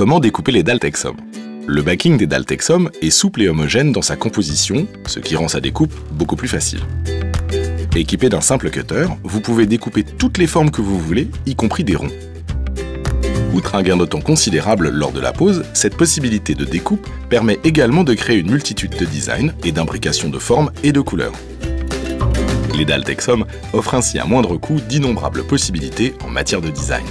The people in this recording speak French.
Comment découper les dalles Texom Le backing des dalles Texom est souple et homogène dans sa composition, ce qui rend sa découpe beaucoup plus facile. Équipé d'un simple cutter, vous pouvez découper toutes les formes que vous voulez, y compris des ronds. Outre un gain de temps considérable lors de la pose, cette possibilité de découpe permet également de créer une multitude de designs et d'imbrications de formes et de couleurs. Les dalles Texom offrent ainsi à moindre coût d'innombrables possibilités en matière de design.